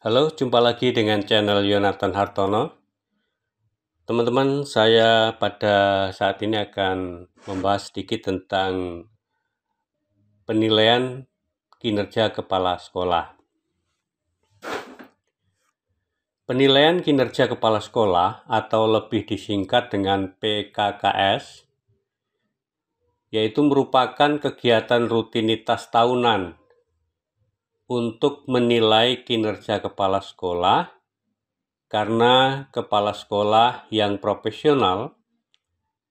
Halo, jumpa lagi dengan channel Yonatan Hartono. Teman-teman, saya pada saat ini akan membahas sedikit tentang penilaian kinerja kepala sekolah. Penilaian kinerja kepala sekolah atau lebih disingkat dengan PKKS yaitu merupakan kegiatan rutinitas tahunan untuk menilai kinerja kepala sekolah karena kepala sekolah yang profesional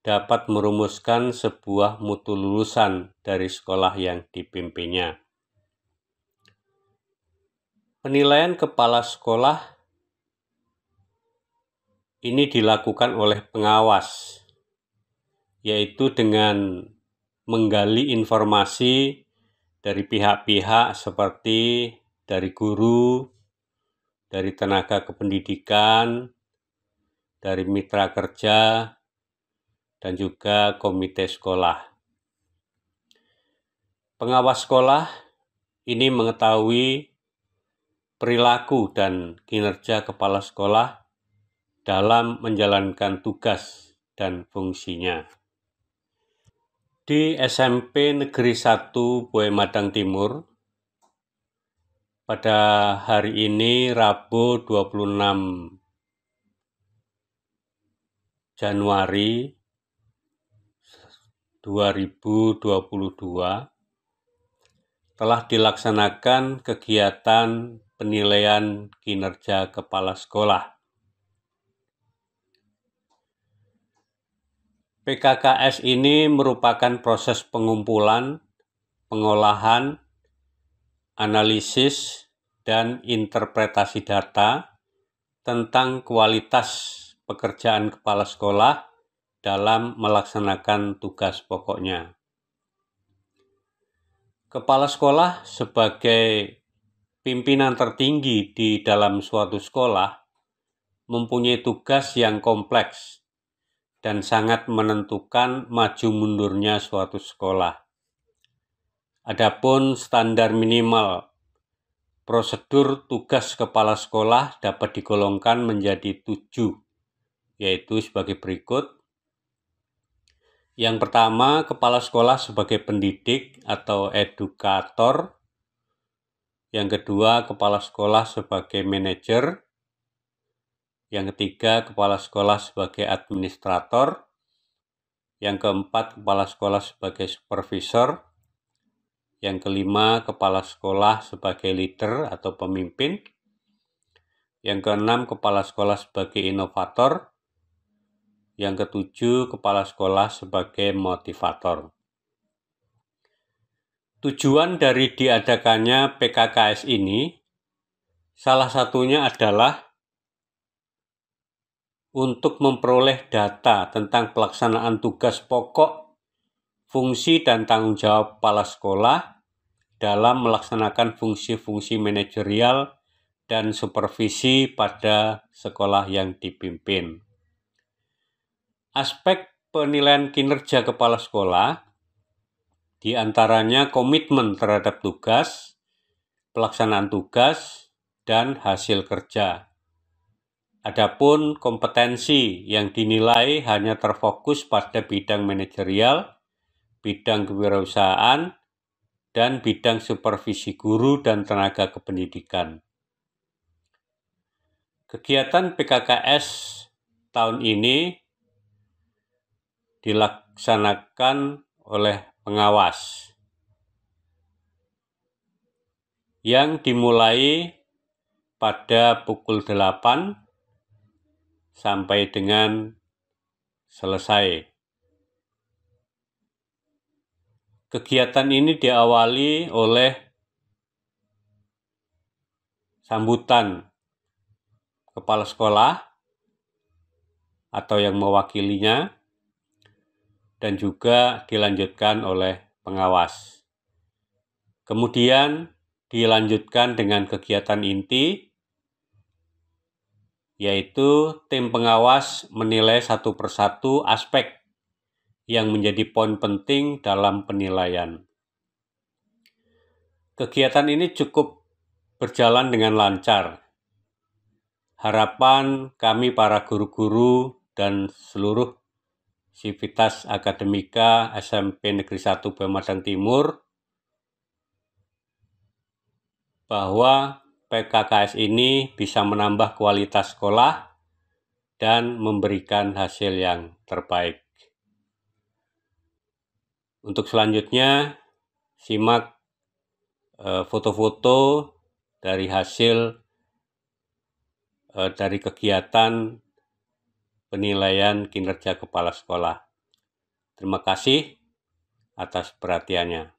dapat merumuskan sebuah mutu lulusan dari sekolah yang dipimpinnya. Penilaian kepala sekolah ini dilakukan oleh pengawas, yaitu dengan menggali informasi dari pihak-pihak seperti dari guru, dari tenaga kependidikan, dari mitra kerja, dan juga komite sekolah. Pengawas sekolah ini mengetahui perilaku dan kinerja kepala sekolah dalam menjalankan tugas dan fungsinya di SMP Negeri 1 Boe Madang Timur pada hari ini Rabu 26 Januari 2022 telah dilaksanakan kegiatan penilaian kinerja kepala sekolah PKKS ini merupakan proses pengumpulan, pengolahan, analisis, dan interpretasi data tentang kualitas pekerjaan kepala sekolah dalam melaksanakan tugas pokoknya. Kepala sekolah sebagai pimpinan tertinggi di dalam suatu sekolah mempunyai tugas yang kompleks dan sangat menentukan maju mundurnya suatu sekolah. Adapun standar minimal prosedur tugas kepala sekolah dapat digolongkan menjadi tujuh, yaitu sebagai berikut. Yang pertama, kepala sekolah sebagai pendidik atau edukator. Yang kedua, kepala sekolah sebagai manajer. Yang ketiga, kepala sekolah sebagai administrator. Yang keempat, kepala sekolah sebagai supervisor. Yang kelima, kepala sekolah sebagai leader atau pemimpin. Yang keenam, kepala sekolah sebagai inovator. Yang ketujuh, kepala sekolah sebagai motivator. Tujuan dari diadakannya PKKS ini salah satunya adalah untuk memperoleh data tentang pelaksanaan tugas pokok, fungsi dan tanggung jawab kepala sekolah dalam melaksanakan fungsi-fungsi manajerial dan supervisi pada sekolah yang dipimpin. Aspek penilaian kinerja kepala sekolah di antaranya komitmen terhadap tugas, pelaksanaan tugas, dan hasil kerja Adapun kompetensi yang dinilai hanya terfokus pada bidang manajerial, bidang kewirausahaan, dan bidang supervisi guru dan tenaga kependidikan. Kegiatan PKKS tahun ini dilaksanakan oleh pengawas yang dimulai pada pukul 8 sampai dengan selesai. Kegiatan ini diawali oleh sambutan kepala sekolah atau yang mewakilinya dan juga dilanjutkan oleh pengawas. Kemudian dilanjutkan dengan kegiatan inti yaitu tim pengawas menilai satu persatu aspek yang menjadi poin penting dalam penilaian. Kegiatan ini cukup berjalan dengan lancar, harapan kami para guru-guru dan seluruh Sivitas Akademika SMP Negeri 1 Pematang Timur bahwa PKKS ini bisa menambah kualitas sekolah dan memberikan hasil yang terbaik. Untuk selanjutnya, simak eh, foto-foto dari hasil eh, dari kegiatan penilaian kinerja kepala sekolah. Terima kasih atas perhatiannya.